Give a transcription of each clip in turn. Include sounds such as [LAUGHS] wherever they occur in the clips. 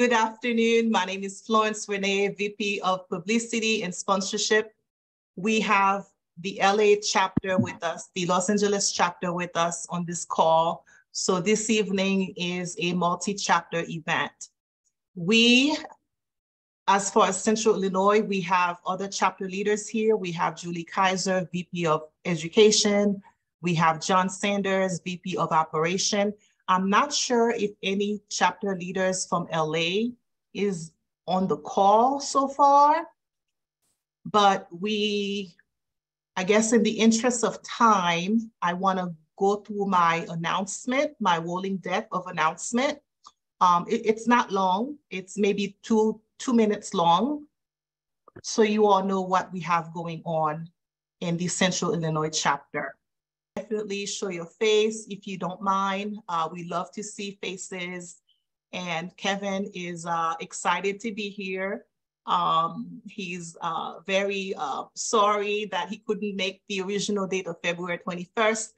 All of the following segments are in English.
Good afternoon. My name is Florence Renee, VP of Publicity and Sponsorship. We have the LA chapter with us, the Los Angeles chapter with us on this call. So this evening is a multi-chapter event. We, as far as Central Illinois, we have other chapter leaders here. We have Julie Kaiser, VP of Education. We have John Sanders, VP of Operation. I'm not sure if any chapter leaders from LA is on the call so far, but we, I guess in the interest of time, I want to go through my announcement, my rolling deck of announcement. Um, it, it's not long, it's maybe two, two minutes long. So you all know what we have going on in the Central Illinois chapter definitely show your face if you don't mind. Uh, we love to see faces. And Kevin is uh, excited to be here. Um, he's uh, very uh, sorry that he couldn't make the original date of February 21st,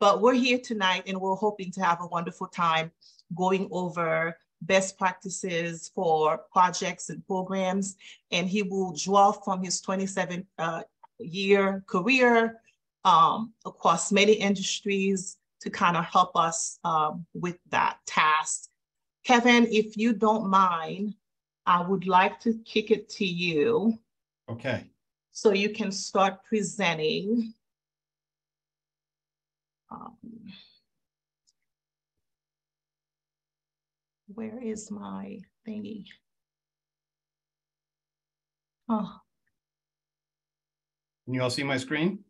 but we're here tonight and we're hoping to have a wonderful time going over best practices for projects and programs. And he will draw from his 27 uh, year career um, across many industries to kind of help us um, with that task. Kevin, if you don't mind, I would like to kick it to you. Okay. So you can start presenting. Um, where is my thingy? Oh. Can you all see my screen?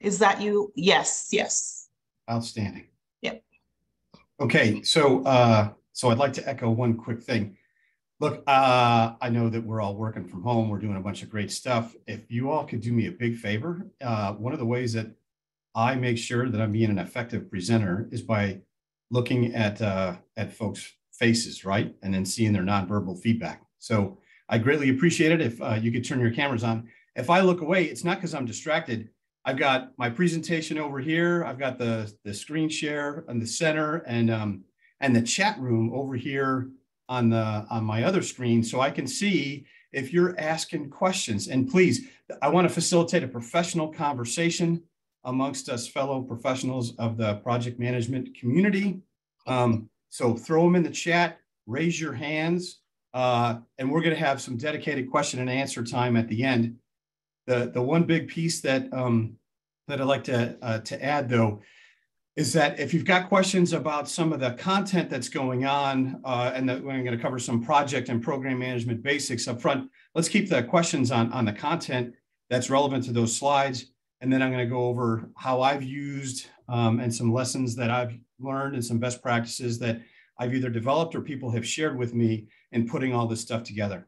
Is that you? Yes, yes. Outstanding. Yep. Okay, so uh, so I'd like to echo one quick thing. Look, uh, I know that we're all working from home. We're doing a bunch of great stuff. If you all could do me a big favor, uh, one of the ways that I make sure that I'm being an effective presenter is by looking at uh, at folks' faces, right, and then seeing their nonverbal feedback. So I greatly appreciate it if uh, you could turn your cameras on. If I look away, it's not because I'm distracted. I've got my presentation over here. I've got the, the screen share in the center and, um, and the chat room over here on, the, on my other screen so I can see if you're asking questions. And please, I want to facilitate a professional conversation amongst us fellow professionals of the project management community. Um, so throw them in the chat, raise your hands, uh, and we're going to have some dedicated question and answer time at the end. The, the one big piece that, um, that I'd like to, uh, to add though, is that if you've got questions about some of the content that's going on, uh, and that we're going to cover some project and program management basics up front, let's keep the questions on, on the content that's relevant to those slides. And then I'm going to go over how I've used um, and some lessons that I've learned and some best practices that I've either developed or people have shared with me in putting all this stuff together.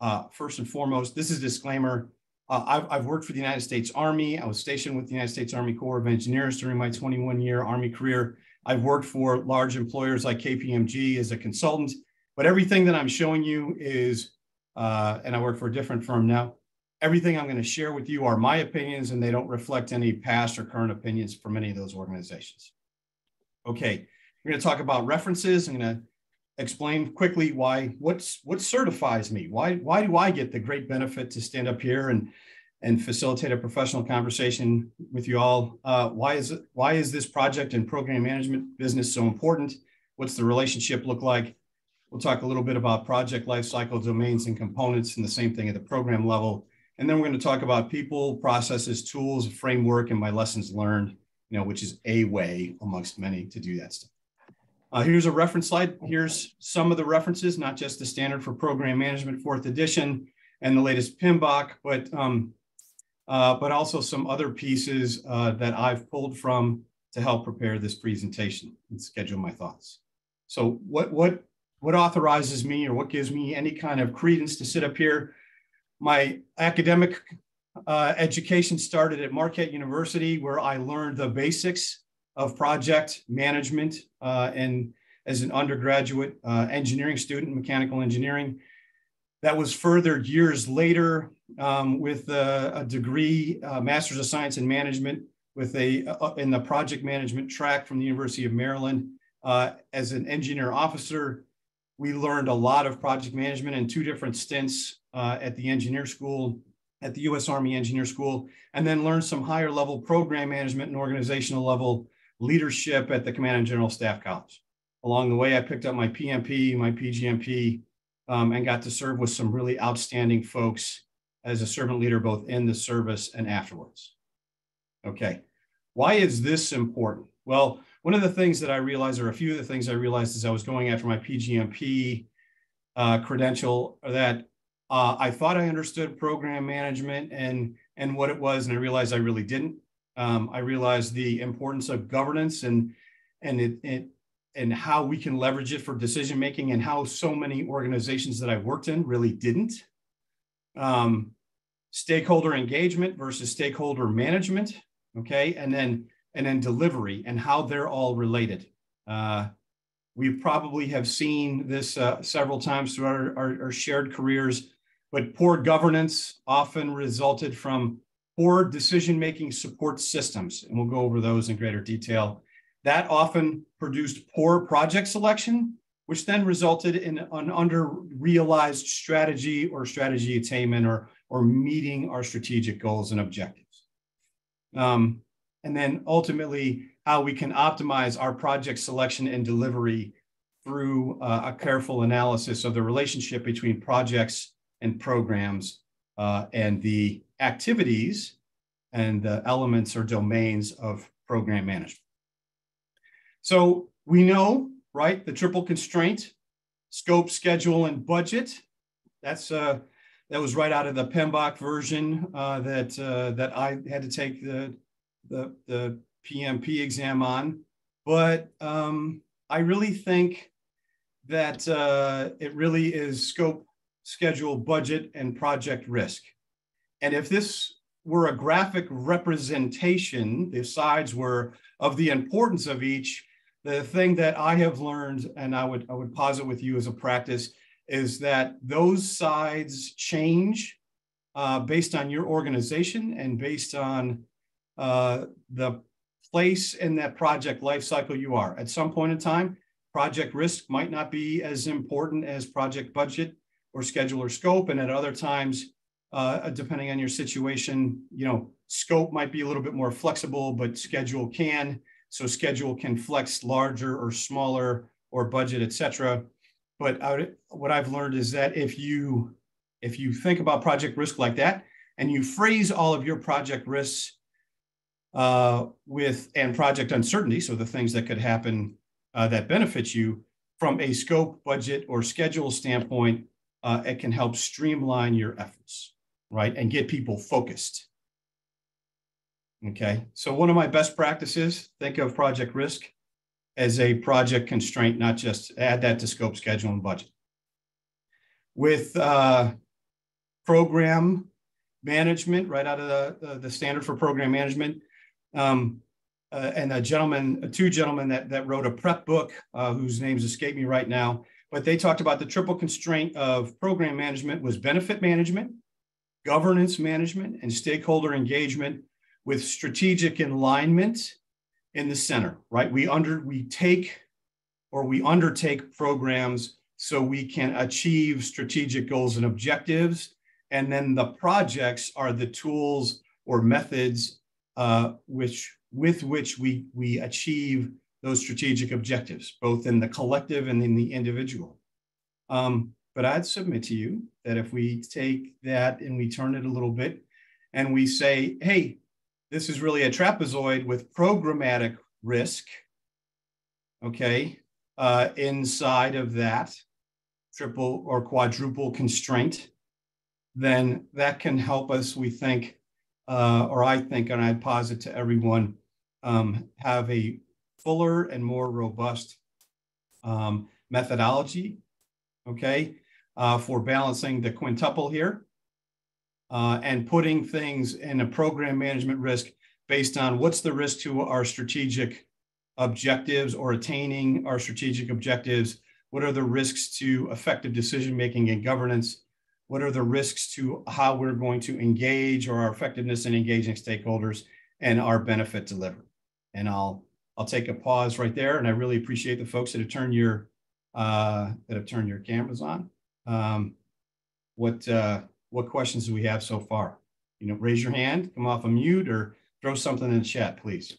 Uh, first and foremost, this is disclaimer. Uh, I've, I've, worked for the United States Army. I was stationed with the United States Army Corps of Engineers during my 21 year Army career. I've worked for large employers like KPMG as a consultant, but everything that I'm showing you is, uh, and I work for a different firm now, everything I'm going to share with you are my opinions and they don't reflect any past or current opinions from any of those organizations. Okay, we're going to talk about references. I'm going to explain quickly why what's what certifies me? Why why do i get the great benefit to stand up here and and facilitate a professional conversation with you all? Uh, why is it why is this project and program management business so important? What's the relationship look like? We'll talk a little bit about project lifecycle domains and components and the same thing at the program level. And then we're going to talk about people processes tools framework and my lessons learned you know which is a way amongst many to do that stuff uh, here's a reference slide. Here's some of the references, not just the standard for program management, fourth edition, and the latest PMBOK, but, um, uh, but also some other pieces uh, that I've pulled from to help prepare this presentation and schedule my thoughts. So what, what, what authorizes me or what gives me any kind of credence to sit up here? My academic uh, education started at Marquette University, where I learned the basics of project management uh, and as an undergraduate uh, engineering student, mechanical engineering. That was furthered years later um, with a, a degree, uh, Master's of Science in Management with a in the project management track from the University of Maryland. As an engineer officer, we learned a lot of project management in two different stints uh, at the engineer school, at the U.S. Army Engineer School, and then learned some higher level program management and organizational level leadership at the Command and General Staff College. Along the way, I picked up my PMP, my PGMP, um, and got to serve with some really outstanding folks as a servant leader, both in the service and afterwards. Okay, why is this important? Well, one of the things that I realized, or a few of the things I realized as I was going after my PGMP uh, credential, that uh, I thought I understood program management and and what it was, and I realized I really didn't. Um, I realized the importance of governance and and it, it and how we can leverage it for decision making, and how so many organizations that I've worked in really didn't. Um, stakeholder engagement versus stakeholder management, okay, and then and then delivery and how they're all related. Uh, we probably have seen this uh, several times throughout our, our, our, shared careers, but poor governance often resulted from poor decision-making support systems, and we'll go over those in greater detail. That often produced poor project selection, which then resulted in an under-realized strategy or strategy attainment or, or meeting our strategic goals and objectives. Um, and then ultimately how we can optimize our project selection and delivery through uh, a careful analysis of the relationship between projects and programs uh, and the activities and the elements or domains of program management. So we know, right, the triple constraint, scope, schedule, and budget. That's uh, that was right out of the PMBOK version uh, that uh, that I had to take the the, the PMP exam on. But um, I really think that uh, it really is scope, schedule, budget, and project risk. And if this were a graphic representation, the sides were of the importance of each, the thing that I have learned, and I would, I would posit with you as a practice, is that those sides change uh, based on your organization and based on uh, the place in that project life cycle you are. At some point in time, project risk might not be as important as project budget or schedule or scope. And at other times, uh, depending on your situation, you know, scope might be a little bit more flexible, but schedule can. So schedule can flex larger or smaller or budget, et cetera. But would, what I've learned is that if you if you think about project risk like that and you phrase all of your project risks uh, with and project uncertainty, so the things that could happen uh, that benefit you from a scope, budget, or schedule standpoint, uh, it can help streamline your efforts, right, and get people focused. Okay, so one of my best practices, think of project risk as a project constraint, not just add that to scope, schedule, and budget. With uh, program management, right out of the, the, standard for program management, um, uh, and a gentleman, two gentlemen that, that wrote a prep book, uh, whose names escape me right now, but they talked about the triple constraint of program management was benefit management, governance management, and stakeholder engagement with strategic alignment in the center, right? We under we take or we undertake programs so we can achieve strategic goals and objectives. And then the projects are the tools or methods uh, which with which we we achieve those strategic objectives, both in the collective and in the individual. Um, but I'd submit to you that if we take that and we turn it a little bit and we say, hey, this is really a trapezoid with programmatic risk, okay, uh, inside of that triple or quadruple constraint, then that can help us, we think, uh, or I think, and I'd posit to everyone, um, have a fuller and more robust um, methodology, okay, uh, for balancing the quintuple here uh, and putting things in a program management risk based on what's the risk to our strategic objectives or attaining our strategic objectives, what are the risks to effective decision making and governance, what are the risks to how we're going to engage or our effectiveness in engaging stakeholders and our benefit delivery? And I'll I'll take a pause right there, and I really appreciate the folks that have turned your uh, that have turned your cameras on. Um, what uh, what questions do we have so far? You know, raise your hand, come off a mute, or throw something in the chat, please.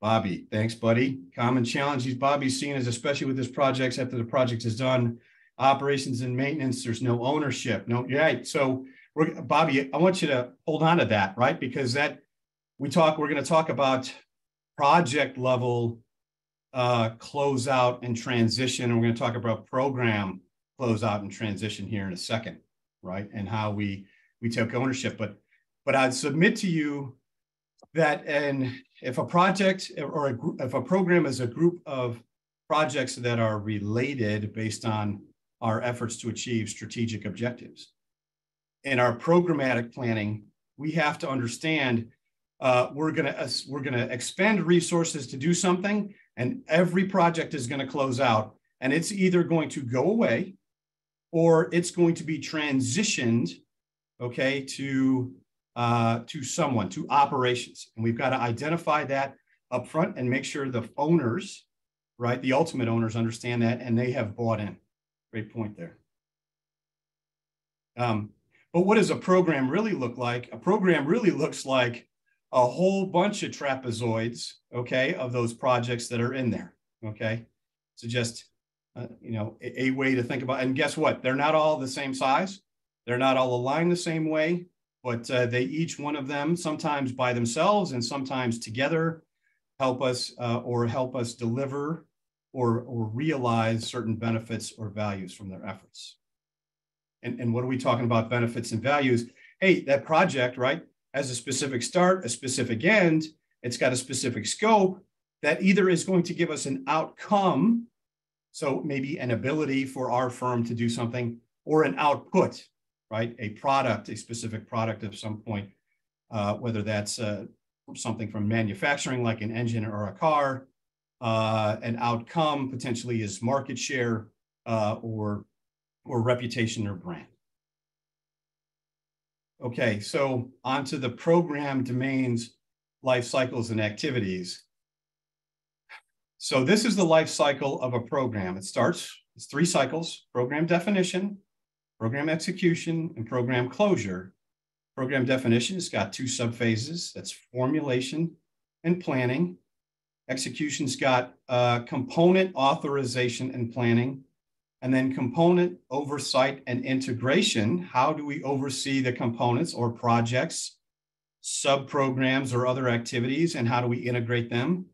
Bobby, thanks, buddy. Common challenges Bobby's seen as especially with this projects after the project is done, operations and maintenance, there's no ownership. No, yeah. So we're Bobby, I want you to hold on to that, right? Because that we talk, we're going to talk about project level uh, closeout and transition. And we're going to talk about program closeout and transition here in a second, right? And how we we take ownership. But but I'd submit to you that and if a project or a, if a program is a group of projects that are related based on our efforts to achieve strategic objectives. In our programmatic planning, we have to understand uh, we're going to uh, we're going to expend resources to do something, and every project is going to close out, and it's either going to go away, or it's going to be transitioned, okay, to uh, to someone, to operations. And we've got to identify that up front and make sure the owners, right, the ultimate owners understand that and they have bought in. Great point there. Um, but what does a program really look like? A program really looks like a whole bunch of trapezoids, okay, of those projects that are in there, okay? So just, uh, you know, a, a way to think about, and guess what? They're not all the same size. They're not all aligned the same way but uh, they each one of them, sometimes by themselves and sometimes together, help us uh, or help us deliver or, or realize certain benefits or values from their efforts. And, and what are we talking about benefits and values? Hey, that project, right, has a specific start, a specific end, it's got a specific scope that either is going to give us an outcome, so maybe an ability for our firm to do something, or an output, right? A product, a specific product of some point, uh, whether that's uh, something from manufacturing like an engine or a car, uh, an outcome potentially is market share uh, or, or reputation or brand. Okay, so onto the program domains, life cycles and activities. So this is the life cycle of a program. It starts, it's three cycles, program definition, program execution and program closure. Program definition it's got two subphases. That's formulation and planning. Execution's got uh, component authorization and planning, and then component oversight and integration. How do we oversee the components or projects, sub-programs or other activities, and how do we integrate them?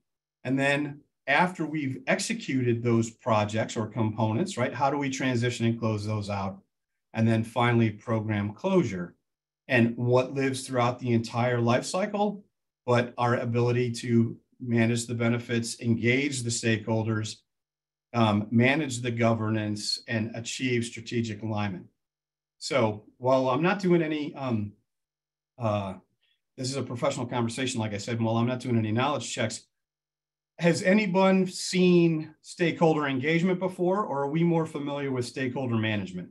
And then after we've executed those projects or components, right, how do we transition and close those out? and then finally program closure and what lives throughout the entire life cycle, but our ability to manage the benefits, engage the stakeholders, um, manage the governance, and achieve strategic alignment. So while I'm not doing any, um, uh, this is a professional conversation, like I said, while I'm not doing any knowledge checks, has anyone seen stakeholder engagement before, or are we more familiar with stakeholder management?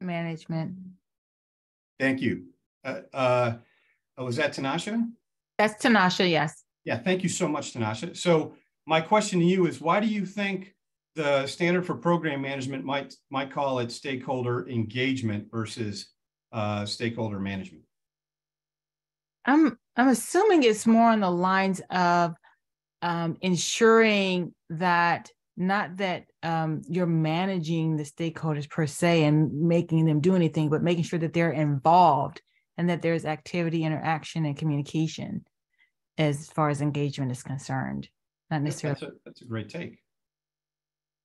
management. Thank you. Uh, uh, was that Tanasha? That's Tanasha, yes. Yeah, thank you so much, Tanasha. So my question to you is, why do you think the standard for program management might might call it stakeholder engagement versus uh, stakeholder management? I'm I'm assuming it's more on the lines of um, ensuring that not that um, you're managing the stakeholders per se and making them do anything, but making sure that they're involved and that there's activity, interaction, and communication as far as engagement is concerned. Not necessarily. That's a, that's a great take.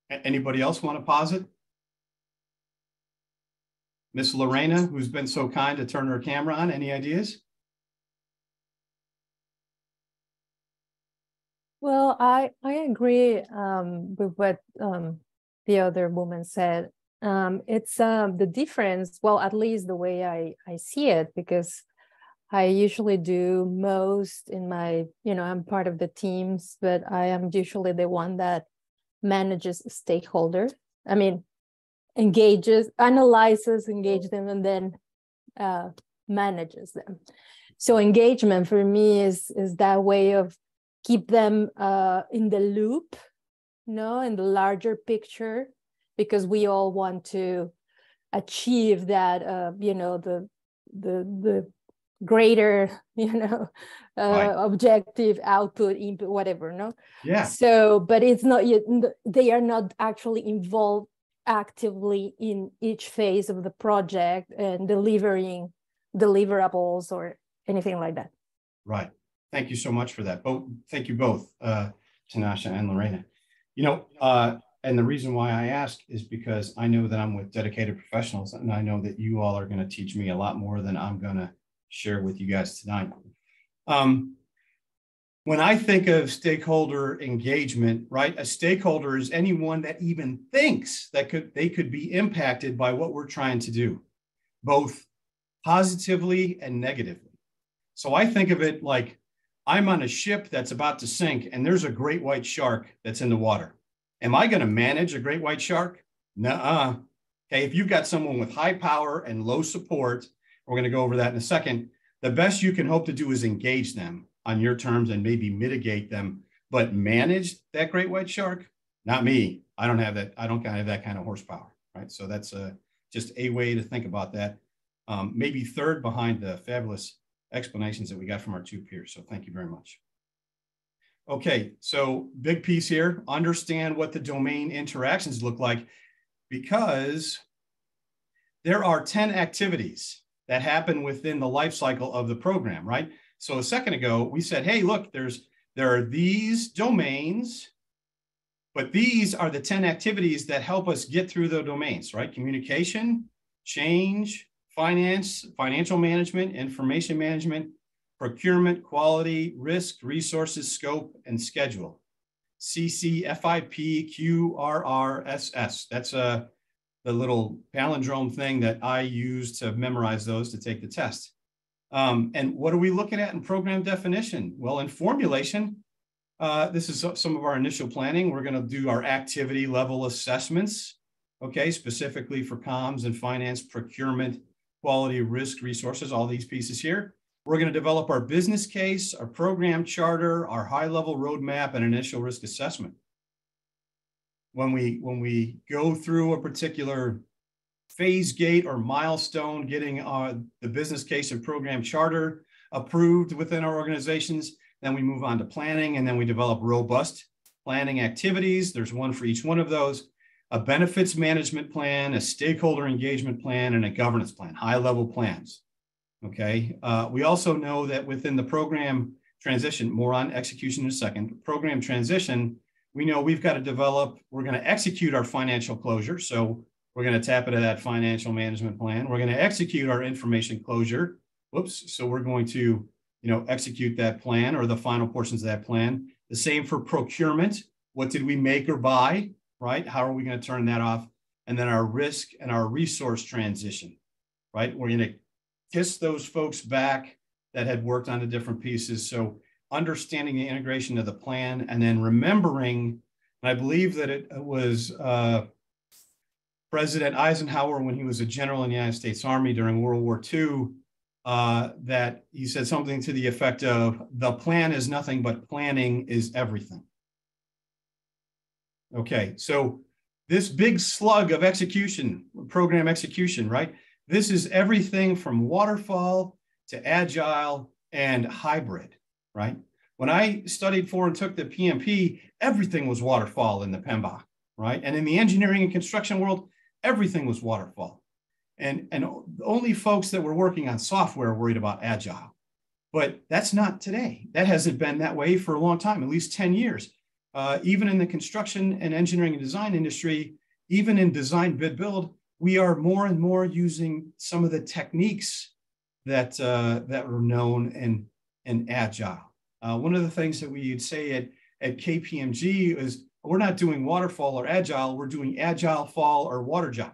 A- anybody else want to posit? Miss Lorena, who's been so kind to turn her camera on, any ideas? Well, I I agree um, with what um, the other woman said. Um, it's um, the difference. Well, at least the way I I see it, because I usually do most in my you know I'm part of the teams, but I am usually the one that manages stakeholders. I mean, engages, analyzes, engages them, and then uh, manages them. So engagement for me is is that way of keep them uh, in the loop, you know, in the larger picture, because we all want to achieve that, uh, you know, the the the greater [LAUGHS] you know uh, right. objective output input whatever no? Yeah. So but it's not yet they are not actually involved actively in each phase of the project and delivering deliverables or anything like that. Right. Thank you so much for that. Both thank you both uh tanasha and lorena. You know uh and the reason why I ask is because I know that I'm with dedicated professionals and I know that you all are going to teach me a lot more than I'm going to share with you guys tonight. Um, when I think of stakeholder engagement, right, a stakeholder is anyone that even thinks that could they could be impacted by what we're trying to do, both positively and negatively. So I think of it like I'm on a ship that's about to sink and there's a great white shark that's in the water. Am I going to manage a great white shark? Nuh-uh. Okay, if you've got someone with high power and low support we're going to go over that in a second. The best you can hope to do is engage them on your terms and maybe mitigate them, but manage that great white shark, not me. I don't have that. I don't have that kind of horsepower, right? So that's a, just a way to think about that. Um, maybe third behind the fabulous explanations that we got from our two peers. So thank you very much. Okay, so big piece here, understand what the domain interactions look like because there are 10 activities that happen within the life cycle of the program, right? So a second ago, we said, hey, look, there's there are these domains, but these are the 10 activities that help us get through the domains, right? Communication, change, finance, financial management, information management, procurement, quality, risk, resources, scope, and schedule. CCFIP, QRRSS. That's a the little palindrome thing that I use to memorize those to take the test. Um, and what are we looking at in program definition? Well, in formulation, uh, this is some of our initial planning. We're going to do our activity level assessments, okay, specifically for comms and finance, procurement, quality, risk, resources, all these pieces here. We're going to develop our business case, our program charter, our high level roadmap, and initial risk assessment when we when we go through a particular phase gate or milestone, getting uh, the business case and program charter approved within our organizations, then we move on to planning, and then we develop robust planning activities. There's one for each one of those. A benefits management plan, a stakeholder engagement plan, and a governance plan, high level plans. Okay. Uh, we also know that within the program transition, more on execution in a second, program transition, we know we've got to develop, we're going to execute our financial closure. So we're going to tap into that financial management plan. We're going to execute our information closure. Whoops. So we're going to, you know, execute that plan or the final portions of that plan. The same for procurement. What did we make or buy, right? How are we going to turn that off? And then our risk and our resource transition, right? We're going to kiss those folks back that had worked on the different pieces. So understanding the integration of the plan and then remembering, and I believe that it was uh, President Eisenhower when he was a general in the United States Army during World War II, uh, that he said something to the effect of the plan is nothing but planning is everything. Okay, so this big slug of execution, program execution, right? This is everything from waterfall to agile and hybrid right? When I studied for and took the PMP, everything was waterfall in the PMBOK, right? And in the engineering and construction world, everything was waterfall. And, and only folks that were working on software worried about agile. But that's not today. That hasn't been that way for a long time, at least 10 years. Uh, even in the construction and engineering and design industry, even in design bid build, we are more and more using some of the techniques that uh, that were known and and agile. Uh, one of the things that we'd say at, at KPMG is we're not doing waterfall or agile, we're doing agile fall or water job,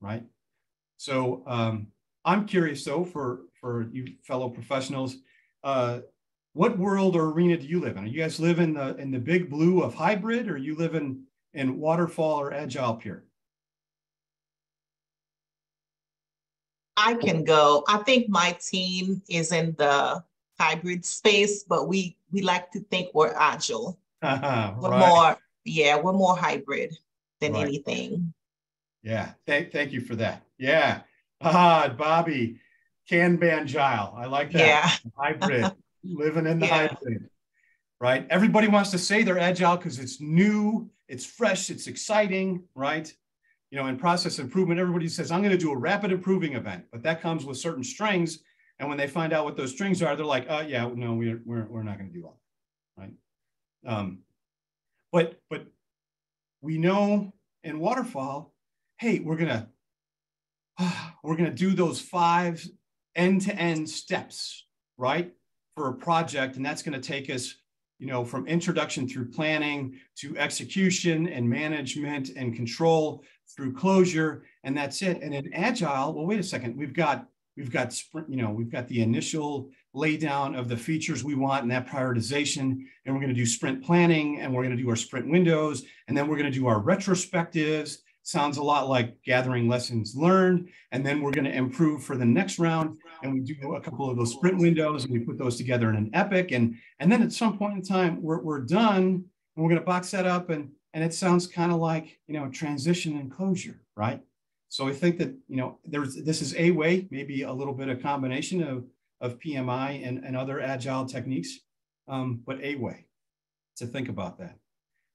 right? So um, I'm curious though for, for you fellow professionals, uh, what world or arena do you live in? Are you guys live in the in the big blue of hybrid, or you live in in waterfall or agile pure? I can go. I think my team is in the hybrid space, but we we like to think we're agile. Uh-huh, [LAUGHS] We're right. more, yeah, we're more hybrid than Right. anything. Yeah, thank thank you for that. Yeah, ah, Bobby, Kanban Gile. I like that. Yeah, [LAUGHS] hybrid, living in the Yeah. hybrid, right? Everybody wants to say they're agile because it's new, it's fresh, it's exciting, right? You know, in process improvement, everybody says, I'm going to do a rapid improving event, but that comes with certain strings. And when they find out what those strings are, they're like, oh, yeah, no, we're, we're, we're not going to do all that, right? Um, but, but we know in waterfall, hey, we're going [SIGHS] to, we're going to do those five end-to-end steps, right? For a project, and that's going to take us, you know, from introduction through planning to execution and management and control through closure, and that's it. And in agile, well, wait a second, we've got we've got you know, we've got the initial laydown of the features we want and that prioritization, and we're going to do sprint planning, and we're going to do our sprint windows, and then we're going to do our retrospectives. Sounds a lot like gathering lessons learned, and then we're going to improve for the next round and we do a couple of those sprint windows and we put those together in an epic and and then at some point in time we're, we're done and we're going to box that up and and it sounds kind of like you know transition and closure right so i think that you know there's this is a way maybe a little bit of combination of of pmi and, and other agile techniques um, but a way to think about that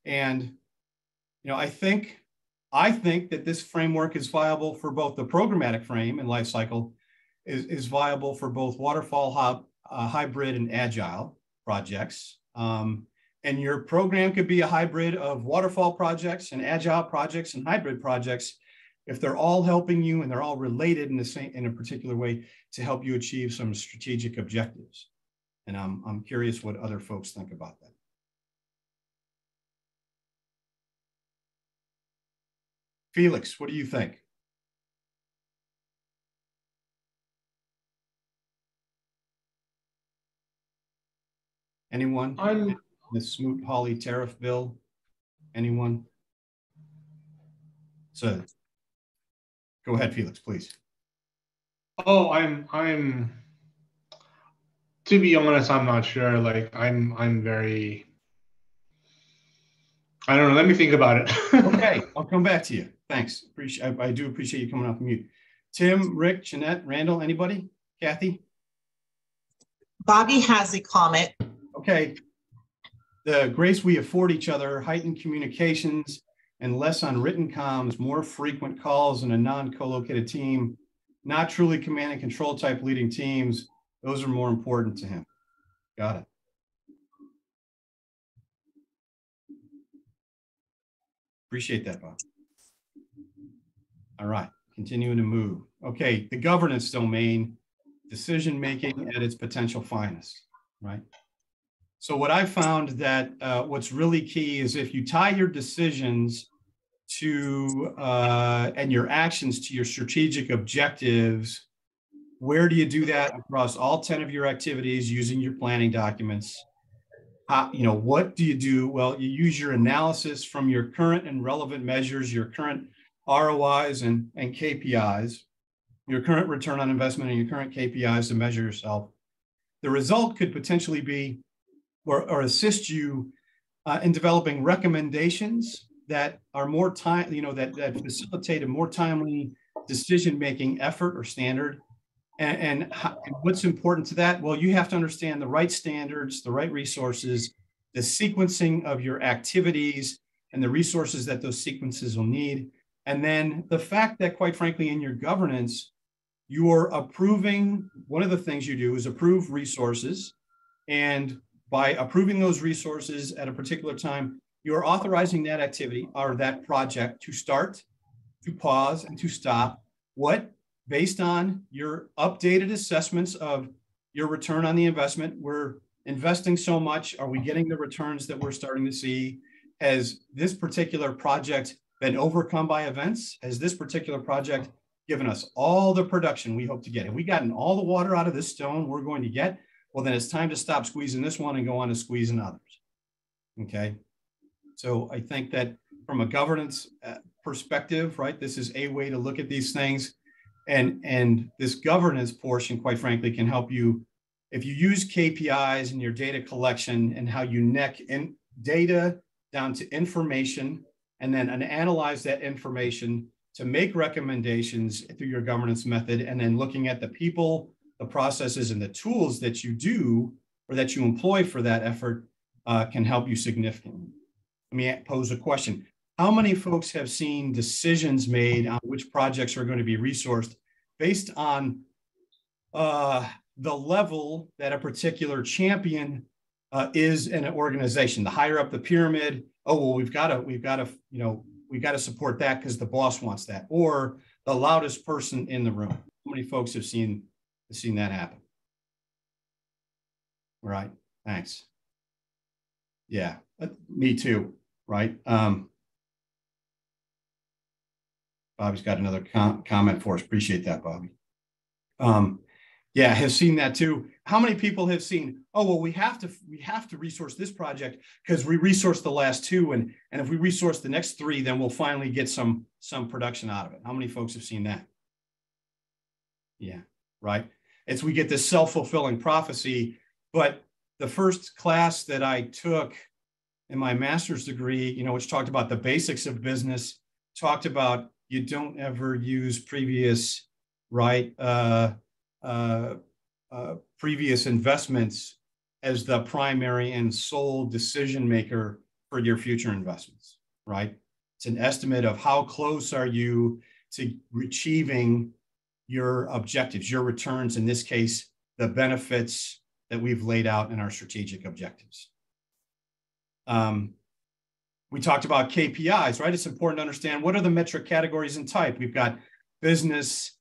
and you know i think i think that this framework is viable for both the programmatic frame and life cycle is, is viable for both waterfall hub, uh, hybrid and agile projects. Um, and your program could be a hybrid of waterfall projects and agile projects and hybrid projects if they're all helping you and they're all related in the same in a particular way to help you achieve some strategic objectives. And I'm, I'm curious what other folks think about that. Felix, what do you think? Anyone? I'm The Smoot Hawley tariff bill? Anyone? So go ahead, Felix, please. oh I'm I'm to be honest, I'm not sure. Like I'm I'm very I don't know. Let me think about it. [LAUGHS] Okay, I'll come back to you. Thanks. Appreciate, I, I do appreciate you coming off mute. Tim, Rick, Jeanette, Randall, anybody? Kathy? Bobby has a comment. Okay. The grace we afford each other, heightened communications, and less on written comms, more frequent calls in a non-co-located team, not truly command and control type leading teams, those are more important to him. Got it. Appreciate that, Bob. All right, continuing to move. Okay, the governance domain, decision making at its potential finest, right? So what I found that uh, what's really key is if you tie your decisions to uh, and your actions to your strategic objectives, where do you do that across all 10 of your activities using your planning documents? How, you know, what do you do? Well, you use your analysis from your current and relevant measures, your current ROIs and, and KPIs, your current return on investment and your current KPIs to measure yourself. The result could potentially be or, or assist you uh, in developing recommendations that are more time, you know, that, that facilitate a more timely decision-making effort or standard. And, and, how, and what's important to that? Well, you have to understand the right standards, the right resources, the sequencing of your activities and the resources that those sequences will need. And then the fact that quite frankly, in your governance, you are approving, one of the things you do is approve resources. And by approving those resources at a particular time, you are authorizing that activity or that project to start, to pause, and to stop. What, based on your updated assessments of your return on the investment, we're investing so much. Are we getting the returns that we're starting to see? Has this particular project been overcome by events? Has this particular project given us all the production we hope to get? Have we gotten all the water out of this stone we're going to get? Well, then it's time to stop squeezing this one and go on to squeezing others. Okay. So I think that from a governance uh, perspective, right, this is a way to look at these things. And, and this governance portion, quite frankly, can help you if you use KPIs in your data collection and how you neck in data down to information and then analyze that information to make recommendations through your governance method and then looking at the people the processes and the tools that you do or that you employ for that effort uh, can help you significantly. Let me pose a question. How many folks have seen decisions made on which projects are going to be resourced based on uh, the level that a particular champion uh, is in an organization? The higher up the pyramid, oh well, we've got to we've got to you know we've got to support that because the boss wants that, or the loudest person in the room. How many folks have seen seen that happen. Right. Thanks. Yeah, uh, me too. Right. Um, Bobby's got another com comment for us. Appreciate that, Bobby. Um, yeah, have seen that too. How many people have seen? Oh well, we have to we have to resource this project because we resourced the last two, and and if we resource the next three, then we'll finally get some some production out of it. How many folks have seen that? Yeah, right as we get this self-fulfilling prophecy. But the first class that I took in my master's degree, you know, which talked about the basics of business, talked about you don't ever use previous right uh, uh, uh, previous investments as the primary and sole decision maker for your future investments. Right? It's an estimate of how close are you to achieving your objectives, your returns, in this case, the benefits that we've laid out in our strategic objectives. Um, we talked about KPIs, right? It's important to understand what are the metric categories and type. We've got business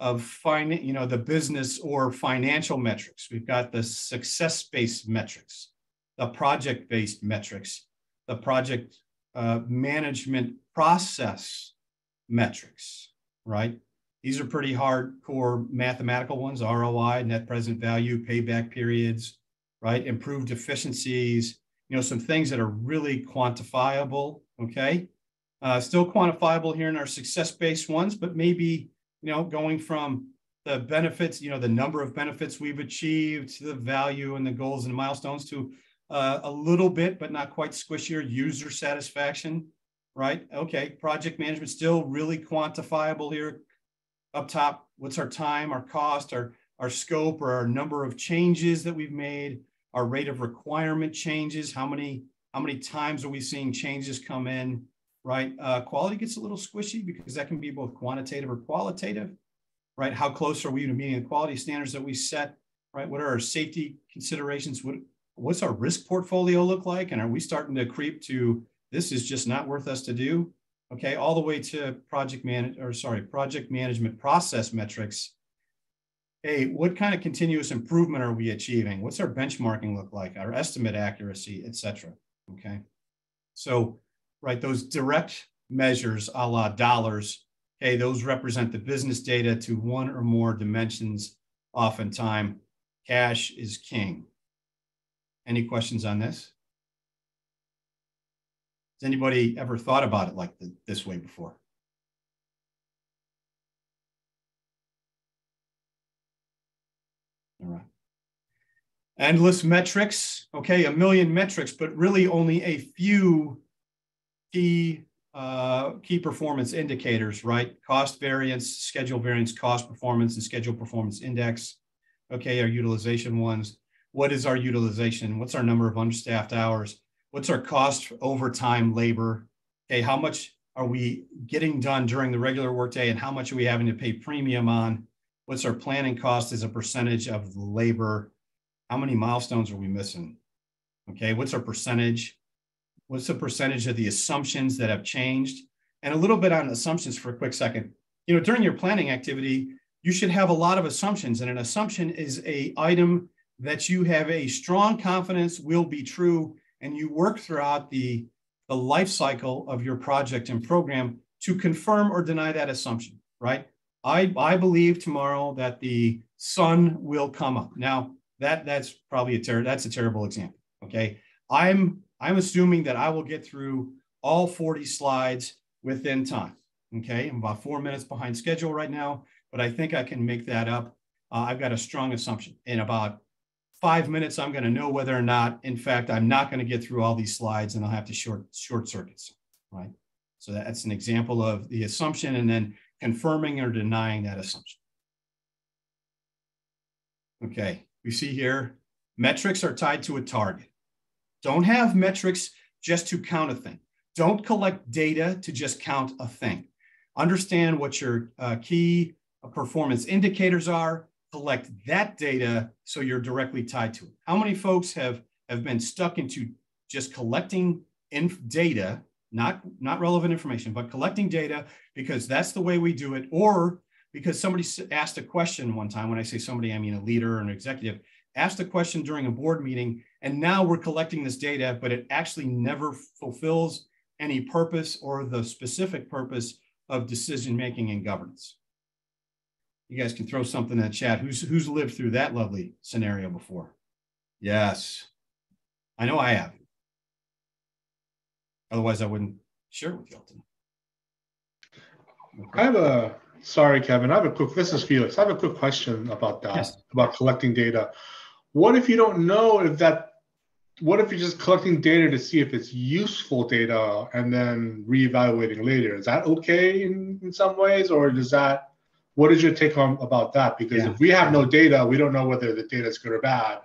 of fine, you know, the business or financial metrics. We've got the success-based metrics, the project-based metrics, the project uh, management process metrics, right? These are pretty hardcore mathematical ones, ROI, net present value, payback periods, right? Improved efficiencies, you know, some things that are really quantifiable, okay? Uh, still quantifiable here in our success-based ones, but maybe, you know, going from the benefits, you know, the number of benefits we've achieved the value and the goals and milestones to uh, a little bit, but not quite squishier user satisfaction, right? Okay, project management still really quantifiable here, up top, what's our time, our cost, our, our scope, or our number of changes that we've made, our rate of requirement changes, how many, how many times are we seeing changes come in, right? Uh, quality gets a little squishy because that can be both quantitative or qualitative, right? How close are we to meeting the quality standards that we set, right? What are our safety considerations? What, what's our risk portfolio look like? And are we starting to creep to this is just not worth us to do? Okay, all the way to project man or sorry, project management process metrics. Hey, what kind of continuous improvement are we achieving? What's our benchmarking look like? Our estimate accuracy, et cetera. Okay. So, right, those direct measures a la dollars, hey, those represent the business data to one or more dimensions. Oftentimes, cash is king. Any questions on this? Has anybody ever thought about it like the, this way before? All right. Endless metrics, okay, a million metrics, but really only a few key uh, key performance indicators, right? Cost variance, schedule variance, cost performance, and schedule performance index. Okay, our utilization ones. What is our utilization? What's our number of understaffed hours? What's our cost for overtime labor? Okay, how much are we getting done during the regular workday and how much are we having to pay premium on? What's our planning cost as a percentage of the labor? How many milestones are we missing? Okay, what's our percentage? What's the percentage of the assumptions that have changed? And a little bit on assumptions for a quick second. You know, during your planning activity, you should have a lot of assumptions, and an assumption is a item that you have a strong confidence will be true and you work throughout the, the life cycle of your project and program to confirm or deny that assumption, right? I, I believe tomorrow that the sun will come up. Now, that that's probably a ter- that's a terrible example. Okay. I'm I'm assuming that I will get through all 40 slides within time. Okay. I'm about four minutes behind schedule right now, but I think I can make that up. Uh, I've got a strong assumption. In about five minutes, I'm going to know whether or not, in fact, I'm not going to get through all these slides and I'll have to short short circuits. Right. So that's an example of the assumption and then confirming or denying that assumption. Okay, we see here, metrics are tied to a target. Don't have metrics just to count a thing. Don't collect data to just count a thing. Understand what your uh, key performance indicators are, collect that data so you're directly tied to it. How many folks have, have been stuck into just collecting inf- data, not, not relevant information, but collecting data because that's the way we do it, or because somebody asked a question one time. When I say somebody, I mean a leader or an executive asked a question during a board meeting, and now we're collecting this data, but it actually never fulfills any purpose or the specific purpose of decision making and governance. You guys can throw something in the chat. Who's who's lived through that lovely scenario before? Yes, I know I have. Otherwise, I wouldn't share it with you all tonight. I have a sorry, Kevin. I have a quick. This is Felix. I have a quick question about that. Yes. About collecting data. What if you don't know if that? What if you're just collecting data to see if it's useful data and then reevaluating later? Is that okay in, in some ways, or does that? What is your take on about that? Because Yeah. if we have no data, we don't know whether the data is good or bad.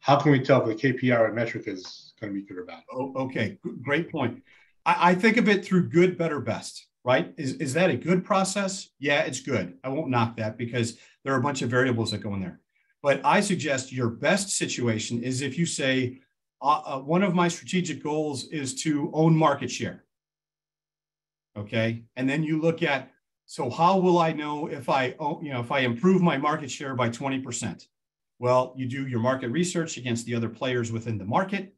How can we tell if the KPI or metric is going to be good or bad? Oh, okay, great point. I, I think of it through good, better, best, right? Is, is that a good process? Yeah, it's good. I won't knock that because there are a bunch of variables that go in there. But I suggest your best situation is if you say, uh, uh, one of my strategic goals is to own market share. Okay, and then you look at, so how will I know if I, you know, if I improve my market share by 20%? Well, you do your market research against the other players within the market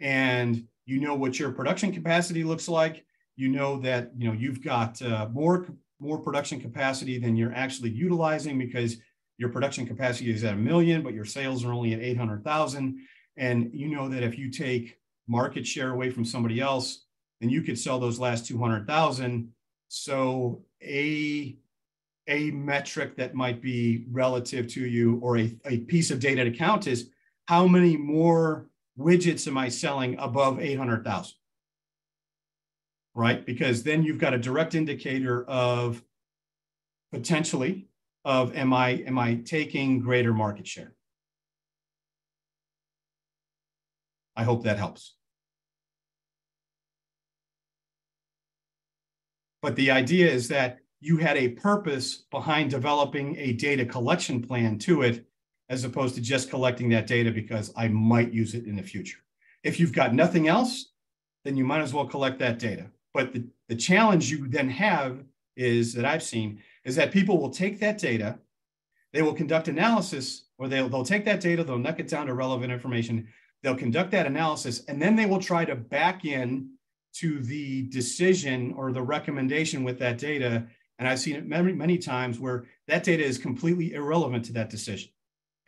and you know what your production capacity looks like you know that you know you've got uh, more more production capacity than you're actually utilizing because your production capacity is at a million but your sales are only at 800,000 and you know that if you take market share away from somebody else then you could sell those last 200,000 so a a metric that might be relative to you or a, a piece of data to count is how many more widgets am I selling above 800,000? Right? Because then you've got a direct indicator of potentially of am I am I taking greater market share? I hope that helps. But the idea is that you had a purpose behind developing a data collection plan to it as opposed to just collecting that data because I might use it in the future. If you've got nothing else, then you might as well collect that data. But the, the challenge you then have is that I've seen is that people will take that data, they will conduct analysis, or they'll, they'll take that data, they'll knock it down to relevant information, they'll conduct that analysis, and then they will try to back in to the decision or the recommendation with that data. And I've seen it many, many times where that data is completely irrelevant to that decision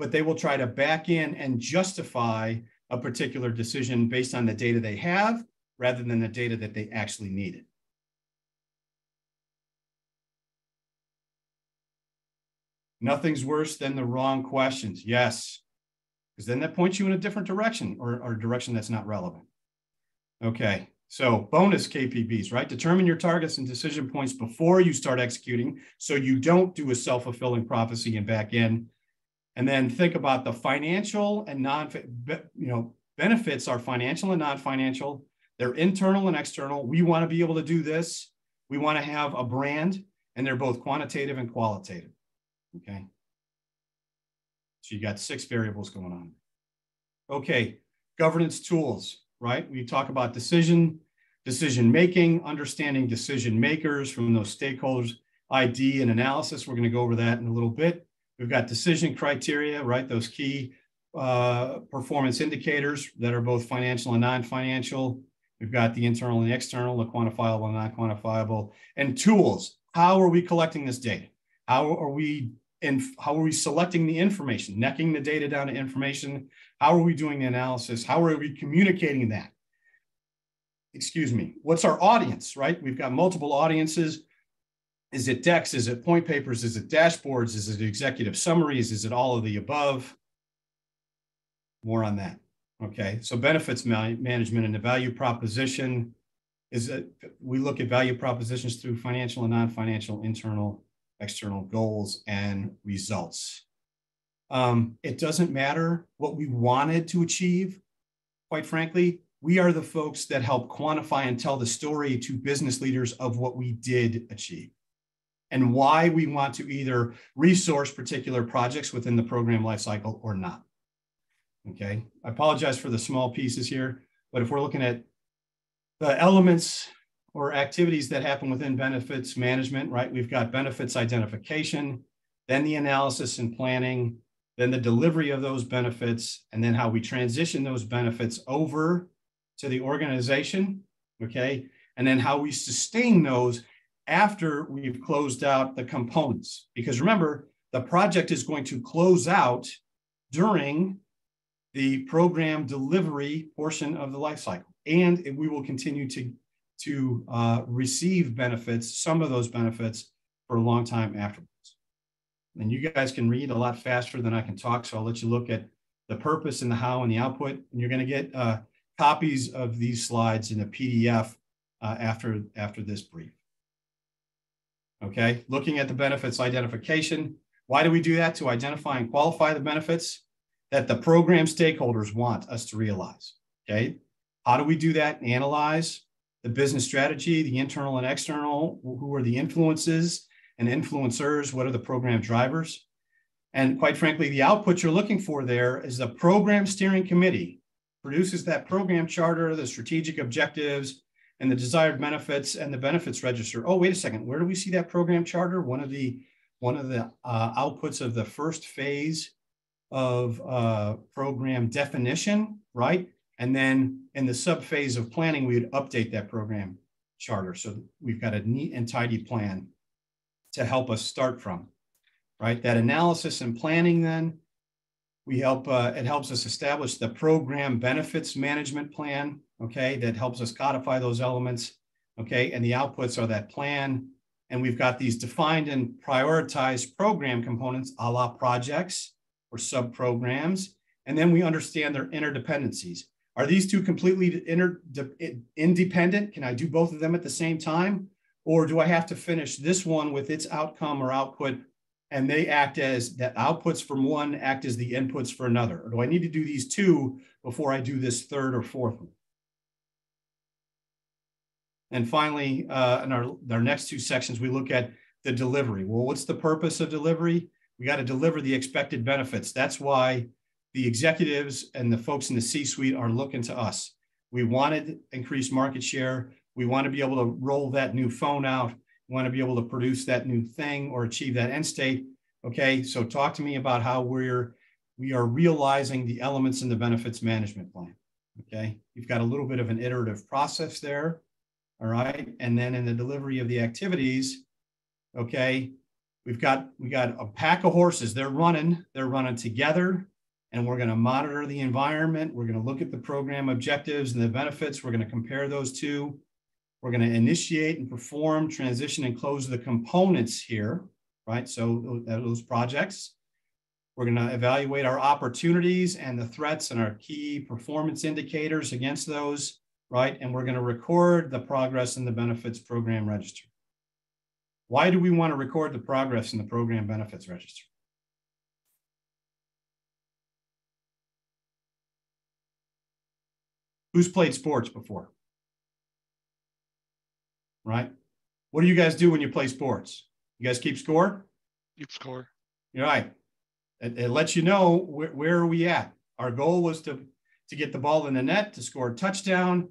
but they will try to back in and justify a particular decision based on the data they have rather than the data that they actually needed. Nothing's worse than the wrong questions. Yes, because then that points you in a different direction or, or a direction that's not relevant. Okay, so bonus KPIs, right? Determine your targets and decision points before you start executing so you don't do a self-fulfilling prophecy and back in and then think about the financial and non you know benefits are financial and non-financial. They're internal and external. We want to be able to do this. We want to have a brand and they're both quantitative and qualitative okay? So you got six variables going on. Okay governance tools right we talk about decision decision making understanding decision makers from those stakeholders id and analysis we're going to go over that in a little bit We've got decision criteria, right? Those key uh, performance indicators that are both financial and non-financial. We've got the internal and the external, the quantifiable and non-quantifiable, and tools. How are we collecting this data? How are we and how are we selecting the information, necking the data down to information? How are we doing the analysis? How are we communicating that? Excuse me. What's our audience, right? We've got multiple audiences. Is it decks? Is it point papers? Is it dashboards? Is it executive summaries? Is it all of the above? More on that. Okay, so benefits management and the value proposition is that we look at value propositions through financial and non-financial internal external goals and results. Um, it doesn't matter what we wanted to achieve. Quite frankly, we are the folks that help quantify and tell the story to business leaders of what we did achieve and why we want to either resource particular projects within the program lifecycle or not. Okay, I apologize for the small pieces here, but if we're looking at the elements or activities that happen within benefits management, right? We've got benefits identification, then the analysis and planning, then the delivery of those benefits, and then how we transition those benefits over to the organization, okay? And then how we sustain those after we've closed out the components. Because remember, the project is going to close out during the program delivery portion of the life cycle. And we will continue to to uh, receive benefits, some of those benefits, for a long time afterwards. And you guys can read a lot faster than I can talk, so I'll let you look at the purpose and the how and the output. And you're going to get uh, copies of these slides in a PDF uh, after, after this brief. Okay, looking at the benefits identification. Why do we do that? To identify and qualify the benefits that the program stakeholders want us to realize. Okay, how do we do that? Analyze, the business strategy, the internal and external, who are the influences and influencers, what are the program drivers? And quite frankly, the output you're looking for there is the program steering committee produces that program charter, the strategic objectives, and the desired benefits and the benefits register. Oh, wait a second, where do we see that program charter? One of the one of the uh, outputs of the first phase of uh, program definition, right? And then in the sub phase of planning, we would update that program charter. So we've got a neat and tidy plan to help us start from, right? That analysis and planning then, we help, uh, it helps us establish the program benefits management plan, okay? That helps us codify those elements, okay? And the outputs are that plan. And we've got these defined and prioritized program components a la projects or sub programs. And then we understand their interdependencies. Are these two completely inter, independent? Can I do both of them at the same time? Or do I have to finish this one with its outcome or output and they act as the outputs from one act as the inputs for another? Or do I need to do these two before I do this third or fourth one? And finally, uh, in our, our next two sections, we look at the delivery. Well, what's the purpose of delivery? We got to deliver the expected benefits. That's why the executives and the folks in the C-suite are looking to us. We wanted increased market share. We want to be able to roll that new phone out. We want to be able to produce that new thing or achieve that end state. Okay, so talk to me about how we're we are realizing the elements in the benefits management plan. Okay, you've got a little bit of an iterative process there. All right, and then in the delivery of the activities, okay, we've got we got a pack of horses. They're running. They're running together and we're going to monitor the environment. We're going to look at the program objectives and the benefits. We're going to compare those two. We're going to initiate and perform, transition, and close the components here, right? So uh, those projects. We're going to evaluate our opportunities and the threats and our key performance indicators against those, right? And we're going to record the progress in the benefits program register. Why do we want to record the progress in the program benefits register? Who's played sports before? Right? What do you guys do when you play sports? You guys keep score? Keep score. You're right. It, it lets you know where, where are we at. Our goal was to, to get the ball in the net, to score a touchdown,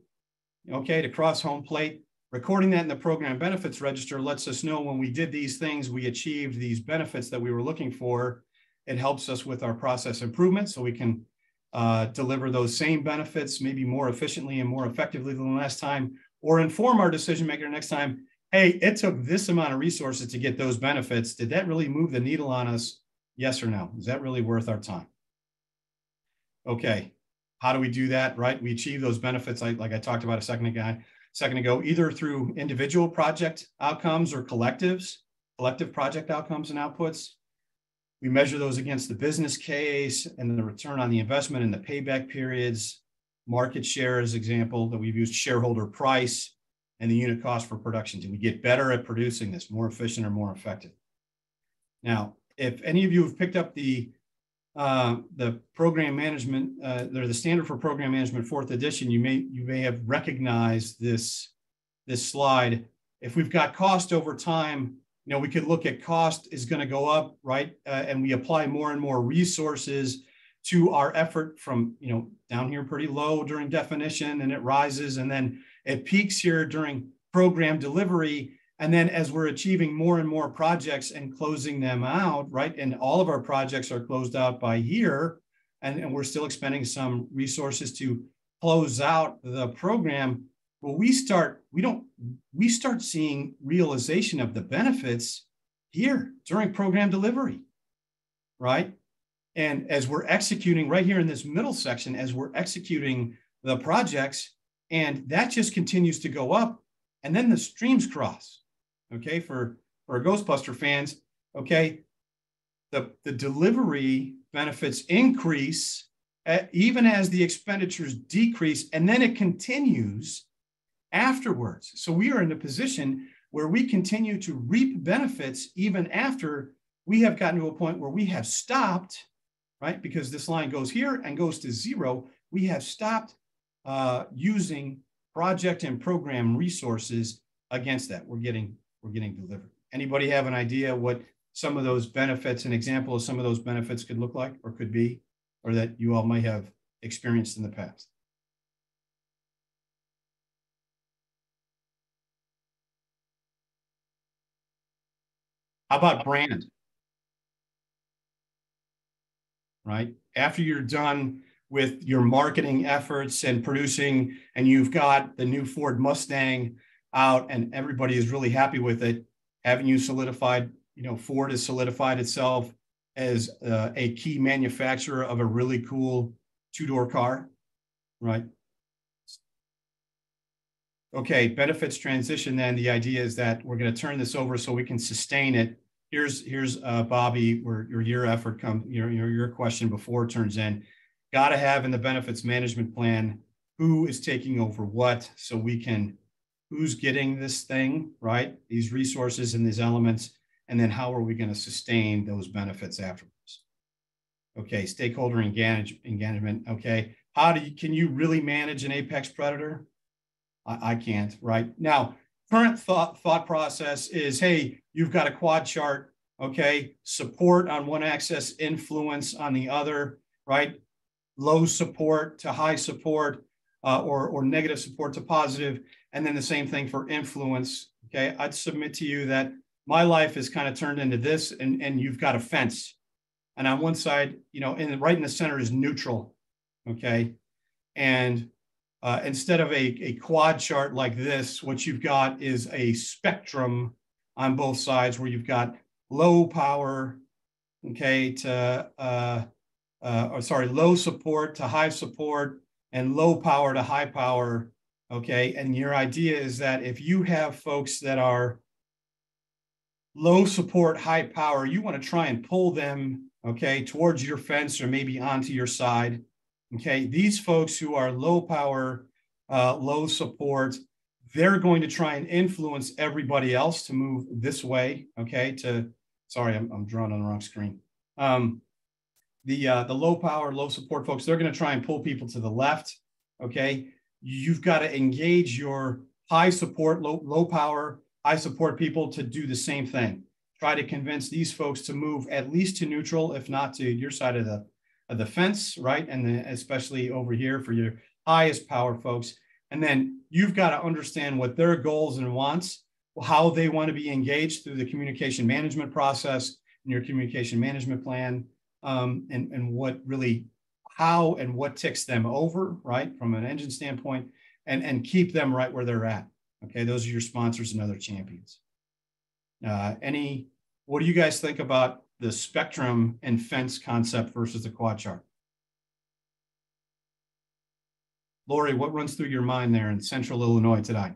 okay, to cross home plate. Recording that in the program benefits register lets us know when we did these things, we achieved these benefits that we were looking for. It helps us with our process improvement so we can uh, deliver those same benefits, maybe more efficiently and more effectively than last time, or inform our decision maker next time, hey, it took this amount of resources to get those benefits. Did that really move the needle on us? Yes or no? Is that really worth our time? Okay, how do we do that, right? We achieve those benefits, like, like I talked about a second ago, second ago, either through individual project outcomes or collectives, collective project outcomes and outputs. We measure those against the business case and the return on the investment and the payback periods, market share as example that we've used shareholder price and the unit cost for production. Do we get better at producing this, more efficient or more effective? Now, if any of you have picked up the uh, the program management, uh, or the standard for program management fourth edition, you may you may have recognized this this slide. If we've got cost over time, you know we could look at cost is going to go up, right? Uh, and we apply more and more resources to our effort from you know down here pretty low during definition, and it rises, and then it peaks here during program delivery, and then as we're achieving more and more projects and closing them out, right? And all of our projects are closed out by year, and, and we're still expending some resources to close out the program. Well, we start, we don't, we start seeing realization of the benefits here during program delivery, right? And as we're executing right here in this middle section, as we're executing the projects, and that just continues to go up, and then the streams cross okay, for, for Ghostbuster fans, okay, the, the delivery benefits increase at, even as the expenditures decrease, and then it continues afterwards. So we are in a position where we continue to reap benefits even after we have gotten to a point where we have stopped, right? Because this line goes here and goes to zero. We have stopped uh, using project and program resources against that. We're getting we're getting delivered. Anybody have an idea what some of those benefits, an example of some of those benefits could look like or could be, or that you all might have experienced in the past? How about brand? Right? After you're done with your marketing efforts and producing, and you've got the new Ford Mustang out and everybody is really happy with it. Haven't you solidified, you know, Ford has solidified itself as uh, a key manufacturer of a really cool two-door car, right? Okay, benefits transition then, the idea is that we're gonna turn this over so we can sustain it. Here's, here's uh, Bobby, where your, your effort comes, your, your, your question before turns in. Gotta have in the benefits management plan, who is taking over what, so we can who's getting this thing, right? These resources and these elements, and then how are we going to sustain those benefits afterwards? Okay, stakeholder engage, engagement. Okay, how do you, can you really manage an apex predator? I, I can't, right? Now, current thought thought process is, hey, you've got a quad chart. Okay, support on one axis, influence on the other, right? Low support to high support, uh, or, or negative support to. And then the same thing for influence. Okay. I'd submit to you that my life is kind of turned into this, and, and you've got a fence. And on one side, you know, and right in the center is neutral. Okay. And uh, instead of a, a quad chart like this, what you've got is a spectrum on both sides where you've got low power, okay, to, uh, uh, or sorry, low support to high support, and low power to high power. Okay. And your idea is that if you have folks that are low support, high power, you want to try and pull them, okay, towards your fence or maybe onto your side. Okay. These folks who are low power, uh, low support, they're going to try and influence everybody else to move this way. Okay. To, sorry, I'm, I'm drawing on the wrong screen. Um, the uh, the low power, low support folks, they're going to try and pull people to the left. Okay, you've got to engage your high support, low low power, high support people to do the same thing. Try to convince these folks to move at least to neutral, if not to your side of the the fence, right? And then especially over here for your highest power folks. And then you've got to understand what their goals and wants, how they want to be engaged through the communication management process and your communication management plan um, and, and what really, how and what ticks them over, right, from an engine standpoint, and, and keep them right where they're at. Okay, those are your sponsors and other champions. Uh, any, what do you guys think about the spectrum and fence concept versus the quad chart? Lori, what runs through your mind there in central Illinois today?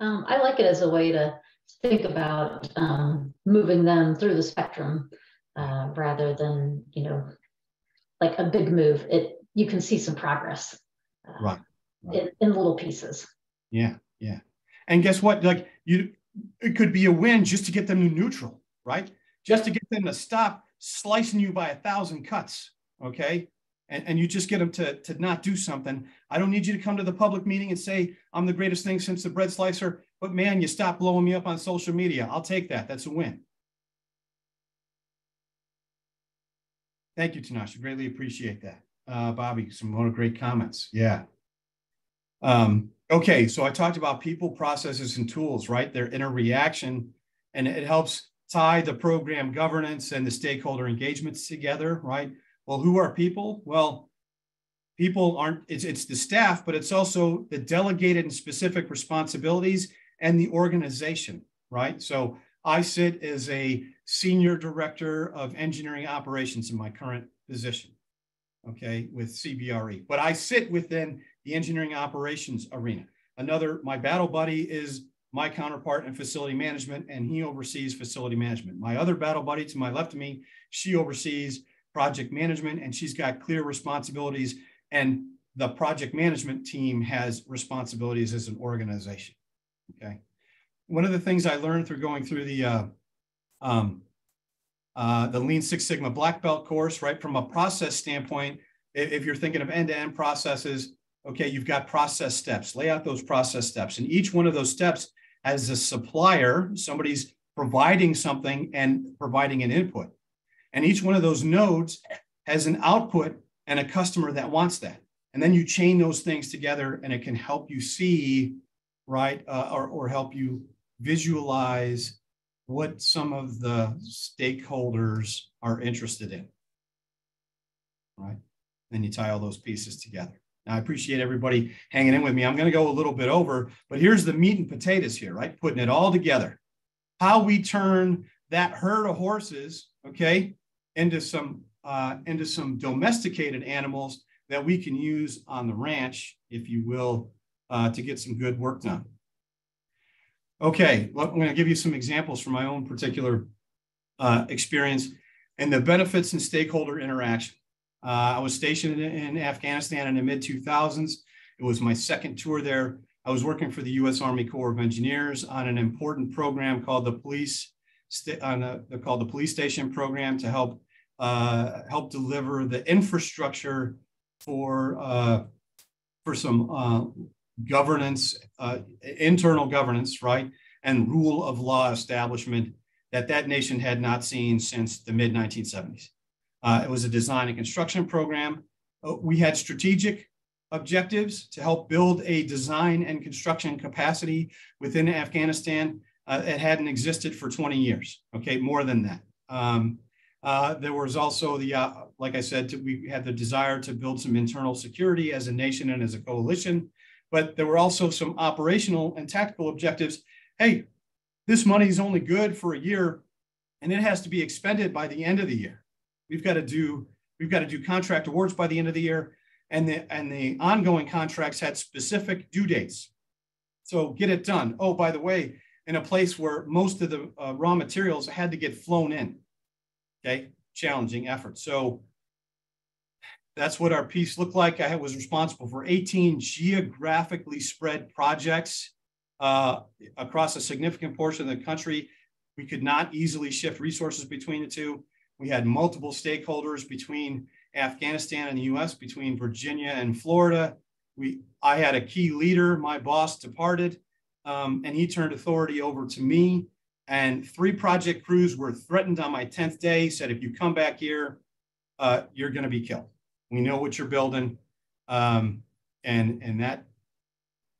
Um, I like it as a way to think about um, moving them through the spectrum uh, rather than, you know, like a big move. It you can see some progress uh, right, right. In, in little pieces. Yeah, yeah. And guess what? Like you, it could be a win just to get them to neutral, right? Just to get them to stop slicing you by a thousand cuts. Okay. And, and you just get them to, to not do something. I don't need you to come to the public meeting and say, I'm the greatest thing since the bread slicer. But man, you stop blowing me up on social media. I'll take that. That's a win. Thank you, Tanasha. Greatly appreciate that. Uh, Bobby, some more great comments. Yeah. Um, okay, so I talked about people, processes, and tools, right? Their interreaction, and it helps tie the program governance and the stakeholder engagements together, right? Well, who are people? Well, people aren't, it's, it's the staff, but it's also the delegated and specific responsibilities and the organization, right? So I sit as a senior director of engineering operations in my current position, okay, with CBRE. But I sit within the engineering operations arena. Another, my battle buddy is my counterpart in facility management, and he oversees facility management. My other battle buddy to my left of me, she oversees project management, and she's got clear responsibilities. And the project management team has responsibilities as an organization. Okay. One of the things I learned through going through the uh, um, uh, the Lean Six Sigma Black Belt course, right? From a process standpoint, if, if you're thinking of end-to-end processes, okay, you've got process steps. Lay out those process steps, and each one of those steps as a supplier, somebody's providing something and providing an input. And each one of those nodes has an output and a customer that wants that. And then you chain those things together and it can help you see, right, uh, or, or help you visualize what some of the stakeholders are interested in, right? Then you tie all those pieces together. I appreciate everybody hanging in with me. I'm going to go a little bit over, but here's the meat and potatoes here, right? Putting it all together. How we turn that herd of horses, okay, into some uh, into some domesticated animals that we can use on the ranch, if you will, uh, to get some good work done. Okay, well, I'm going to give you some examples from my own particular uh, experience and the benefits and stakeholder interaction. Uh, I was stationed in, Afghanistan in the mid 2000s. It was my second tour there. I was working for the U.S. Army Corps of Engineers on an important program called the Police on a, called the Police Station Program to help uh, help deliver the infrastructure for uh, for some uh, governance, uh, internal governance, right, and rule of law establishment that that nation had not seen since the mid 1970s. Uh, it was a design and construction program. Uh, we had strategic objectives to help build a design and construction capacity within Afghanistan. it hadn't existed for 20 years. Okay, more than that. Um, uh, there was also the, uh, like I said, to, we had the desire to build some internal security as a nation and as a coalition, but there were also some operational and tactical objectives. Hey, this money is only good for a year and it has to be expended by the end of the year. We've got to do, we've got to do contract awards by the end of the year and the, and the ongoing contracts had specific due dates. So get it done. Oh, by the way, in a place where most of the uh, raw materials had to get flown in okay, challenging effort. So that's what our piece looked like. I was responsible for 18 geographically spread projects uh, across a significant portion of the country. We could not easily shift resources between the two. We had multiple stakeholders between Afghanistan and the US, between Virginia and Florida. We, I had a key leader, my boss departed, um, and he turned authority over to me. And three project crews were threatened on my 10th day, said, if you come back here, uh, you're going to be killed. We know what you're building. Um, and, and that,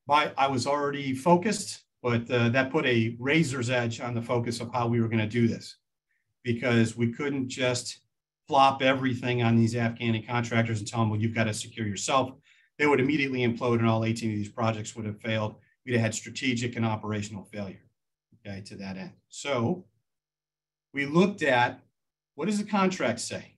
by, I was already focused, but uh, that put a razor's edge on the focus of how we were going to do this because we couldn't just flop everything on these Afghani contractors and tell them, well, you've got to secure yourself. they would immediately implode and all 18 of these projects would have failed. We'd have had strategic and operational failure, okay, to that end. So we looked at what does the contract say?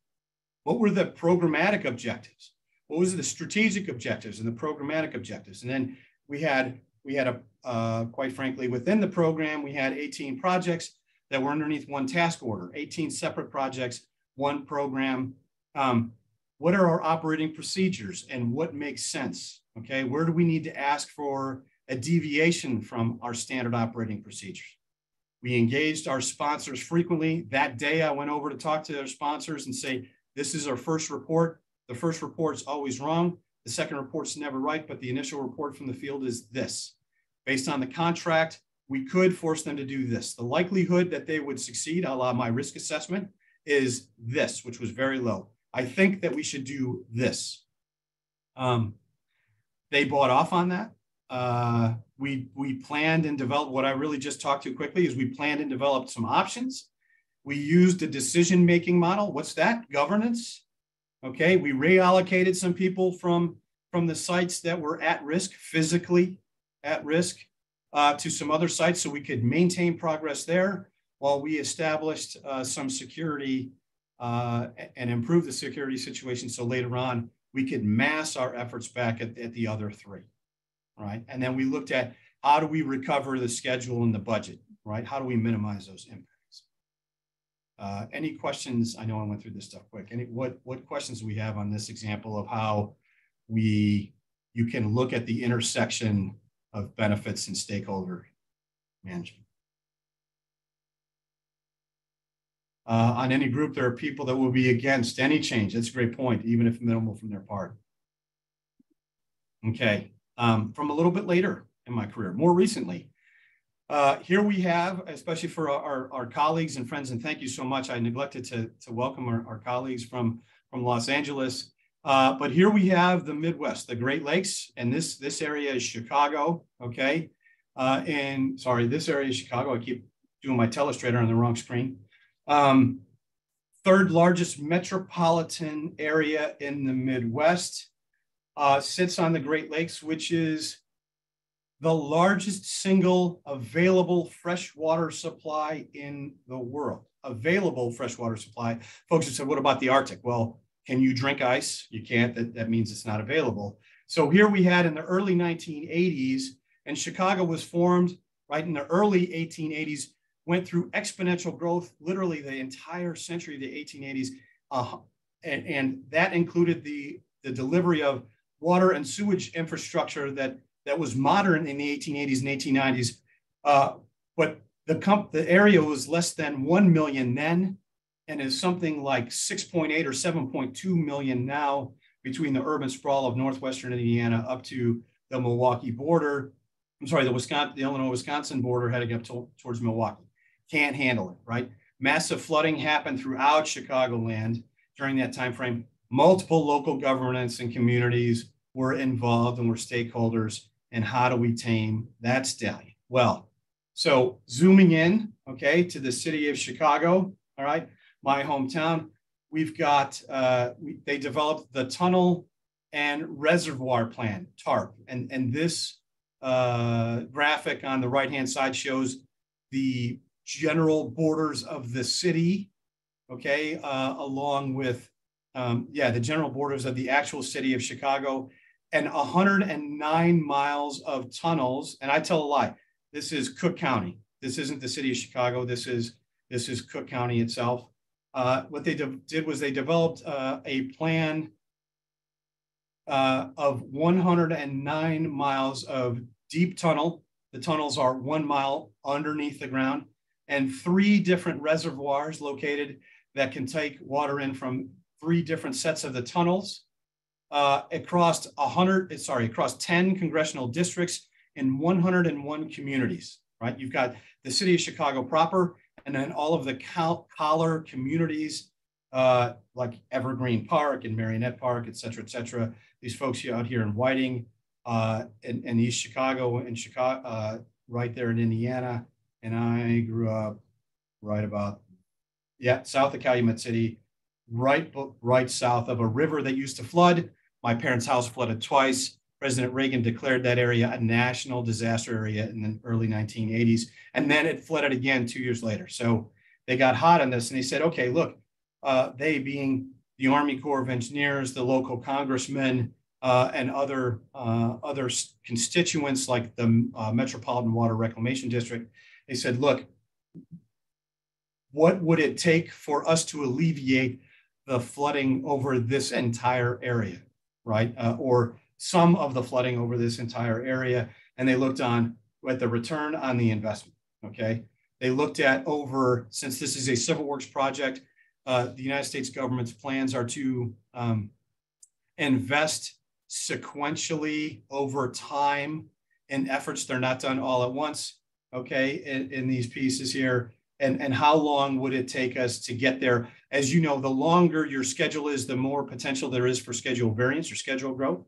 What were the programmatic objectives? What was the strategic objectives and the programmatic objectives? And then we had, we had a, uh, quite frankly, within the program, we had 18 projects that were underneath one task order, 18 separate projects, one program. Um, what are our operating procedures and what makes sense? Okay, where do we need to ask for a deviation from our standard operating procedures? We engaged our sponsors frequently. That day, I went over to talk to their sponsors and say, This is our first report. The first report's always wrong. The second report's never right, but the initial report from the field is this. Based on the contract, we could force them to do this. The likelihood that they would succeed, a la my risk assessment, is this, which was very low. I think that we should do this. Um, they bought off on that. Uh, we we planned and developed what I really just talked to quickly is we planned and developed some options. We used a decision making model. What's that? Governance. Okay, we reallocated some people from from the sites that were at risk, physically at risk, uh, to some other sites so we could maintain progress there while we established uh, some security uh, and improve the security situation so later on we could mass our efforts back at, at the other three right? And then we looked at how do we recover the schedule and the budget, right? How do we minimize those impacts? Uh, any questions? I know I went through this stuff quick. Any what what questions we have on this example of how we you can look at the intersection of benefits and stakeholder management? Uh, on any group, there are people that will be against any change. That's a great point, even if minimal from their part. Okay, um, from a little bit later in my career, more recently. Uh, here we have, especially for our, our, colleagues and friends, and thank you so much. I neglected to, to welcome our, our colleagues from, from Los Angeles. Uh, but here we have the Midwest, the Great Lakes, and this, this area is Chicago, okay? Uh, and sorry, this area is Chicago. I keep doing my telestrator on the wrong screen. Um, third largest metropolitan area in the Midwest uh, sits on the Great Lakes, which is the largest single available freshwater supply in the world. Available freshwater supply. Folks have said, what about the Arctic? Well, can you drink ice? You can't. That, that means it's not available. So here we had in the early 1980s, and Chicago was formed right in the early 1880s, went through exponential growth, literally the entire century the 1880s. Uh, and, and that included the, the delivery of water and sewage infrastructure that, that was modern in the 1880s and 1890s. Uh, but the, comp- the area was less than 1 million then and is something like 6.8 or 7.2 million now between the urban sprawl of northwestern Indiana up to the Milwaukee border. I'm sorry, the Wisconsin, the Illinois-Wisconsin border heading up to, towards Milwaukee. Can't handle it, right? Massive flooding happened throughout Chicagoland during that time frame multiple local governments and communities were involved and were stakeholders. And how do we tame that stallion? Well, so zooming in, okay, to the city of Chicago, all right, my hometown, we've got, uh, we, they developed the tunnel and reservoir plan, TARP. And, and this uh, graphic on the right-hand side shows the general borders of the city, okay, uh, along with um, yeah, the general borders of the actual city of Chicago, and 109 miles of tunnels. And I tell a lie. This is Cook County. This isn't the city of Chicago. This is this is Cook County itself. Uh, what they did was they developed uh, a plan uh, of 109 miles of deep tunnel. The tunnels are one mile underneath the ground, and three different reservoirs located that can take water in from three different sets of the tunnels uh, across 100, sorry, across 10 congressional districts in 101 communities, right? You've got the city of Chicago proper, and then all of the collar communities uh, like Evergreen Park and Merrionette Park, et cetera, et cetera. These folks here out here in Whiting uh, and, and East Chicago and Chicago, uh, right there in Indiana. And I grew up right about, yeah, south of Calumet City, right, right south of a river that used to flood My parents' house flooded twice. President Reagan declared that area a national disaster area in the early 1980s. And then it flooded again two years later. So they got hot on this and they said, okay, look, uh, they being the Army Corps of Engineers, the local congressmen, uh, and other uh, other constituents like the uh, Metropolitan Water Reclamation District, they said, look, what would it take for us to alleviate the flooding over this entire area, right? Uh, or some of the flooding over this entire area. And they looked on at the return on the investment, okay? They looked at over, since this is a civil works project, uh, the United States government's plans are to um, invest sequentially over time in efforts. They're not done all at once, okay, in, in these pieces here. And, and how long would it take us to get there? As you know, the longer your schedule is, the more potential there is for schedule variance or schedule growth,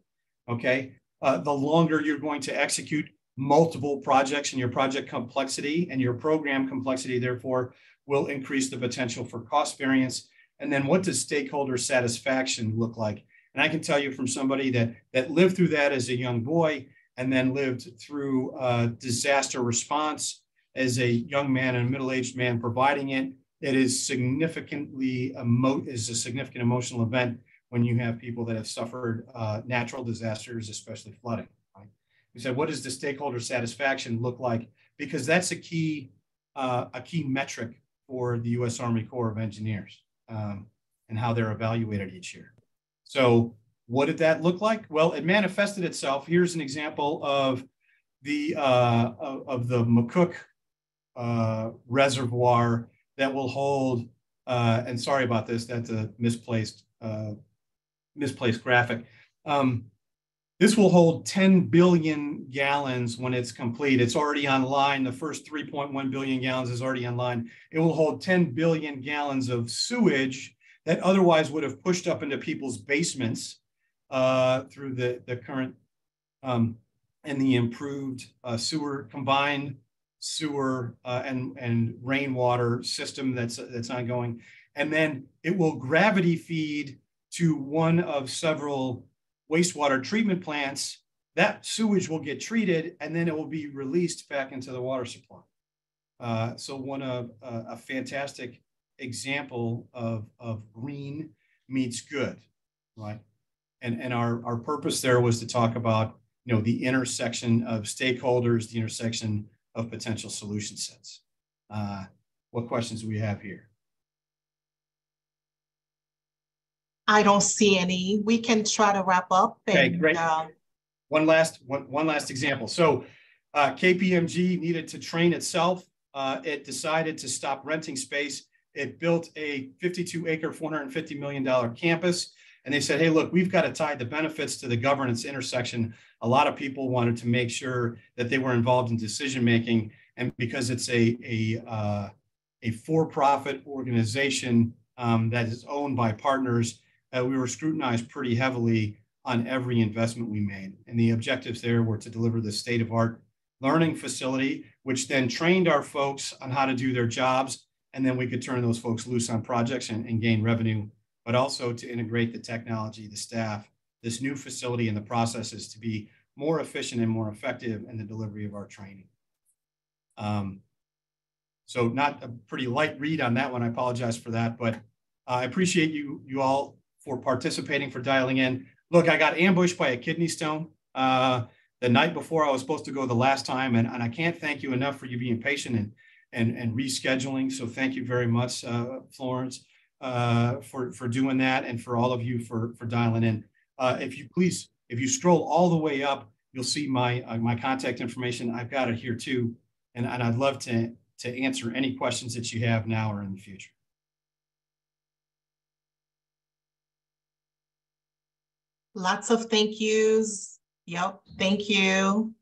okay? Uh, the longer you're going to execute multiple projects and your project complexity and your program complexity, therefore, will increase the potential for cost variance. And then what does stakeholder satisfaction look like? And I can tell you from somebody that, that lived through that as a young boy and then lived through uh, disaster response as a young man and a middle-aged man providing it, it is significantly emo- is a significant emotional event when you have people that have suffered uh, natural disasters, especially flooding. Right? We said, what does the stakeholder satisfaction look like? Because that's a key uh, a key metric for the U.S. Army Corps of Engineers um, and how they're evaluated each year. So, what did that look like? Well, it manifested itself. Here's an example of the uh, of, of, the McCook uh, reservoir that will hold. Uh, and sorry about this. That's a misplaced uh, misplaced graphic. Um, this will hold 10 billion gallons when it's complete. It's already online. The first 3.1 billion gallons is already online. It will hold 10 billion gallons of sewage that otherwise would have pushed up into people's basements uh, through the, the current um, and the improved uh, sewer combined sewer uh, and, and rainwater system that's, that's ongoing. And then it will gravity feed to one of several wastewater treatment plants, that sewage will get treated and then it will be released back into the water supply. Uh, so one of uh, a fantastic example of, of green meets good, right? And, and our, our purpose there was to talk about, you know, the intersection of stakeholders, the intersection of potential solution sets. Uh, what questions do we have here? I don't see any. We can try to wrap up. And, okay, great. Uh, one last one, one last example. So uh, KPMG needed to train itself. Uh, it decided to stop renting space. It built a 52 acre, $450 million campus. And they said, hey, look, we've got to tie the benefits to the governance intersection. A lot of people wanted to make sure that they were involved in decision making. And because it's a, a, uh, a for profit organization um, that is owned by partners, uh, we were scrutinized pretty heavily on every investment we made. And the objectives there were to deliver the state of art learning facility, which then trained our folks on how to do their jobs. And then we could turn those folks loose on projects and, and gain revenue, but also to integrate the technology, the staff, this new facility and the processes to be more efficient and more effective in the delivery of our training. Um, so not a pretty light read on that one. I apologize for that, but I appreciate you you all for participating, for dialing in. Look, I got ambushed by a kidney stone uh, the night before I was supposed to go the last time, and, and I can't thank you enough for you being patient and and, and rescheduling. So thank you very much, uh, Florence, uh, for for doing that, and for all of you for for dialing in. Uh, if you please, if you scroll all the way up, you'll see my uh, my contact information. I've got it here too, and, and I'd love to to answer any questions that you have now or in the future. Lots of thank yous. Yep, thank you.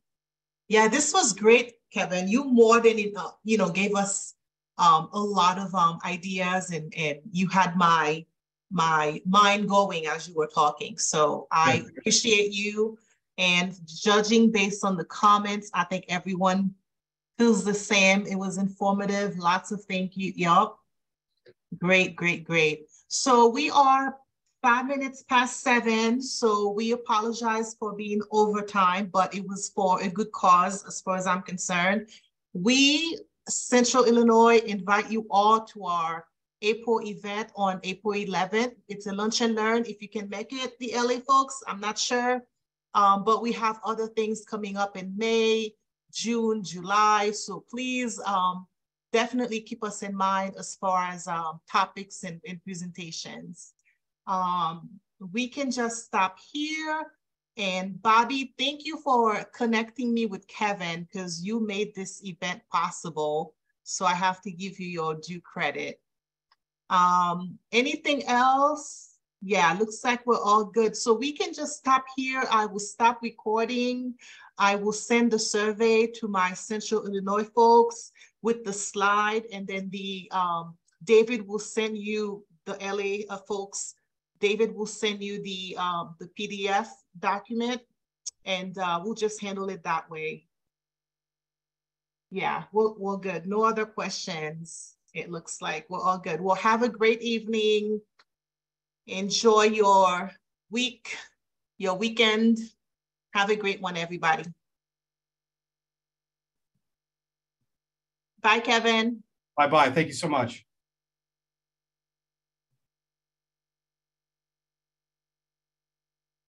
Yeah, this was great, Kevin. You more than enough, you know, gave us um, a lot of um, ideas and, and you had my my mind going as you were talking. So I appreciate you and judging based on the comments, I think everyone feels the same. It was informative. Lots of thank you. Yep. Great, great, great. So we are five minutes past seven, so we apologize for being overtime, but it was for a good cause as far as I'm concerned. We, Central Illinois, invite you all to our April event on April 11th. It's a lunch and learn. If you can make it, the LA folks, I'm not sure. Um, but we have other things coming up in May, June, July. So please um, definitely keep us in mind as far as um, topics and, and presentations. Um, we can just stop here. And Bobby, thank you for connecting me with Kevin because you made this event possible. So I have to give you your due credit. Um, anything else? Yeah, looks like we're all good. So we can just stop here. I will stop recording. I will send the survey to my Central Illinois folks with the slide and then the um, David will send you the LA uh, folks. David will send you the um, the PDF document and uh, we'll just handle it that way. Yeah, we're, good. No other questions. It looks like we're all good. Well, have a great evening. Enjoy your week, your weekend. Have a great one, everybody. Bye, Kevin. Bye-bye. Thank you so much.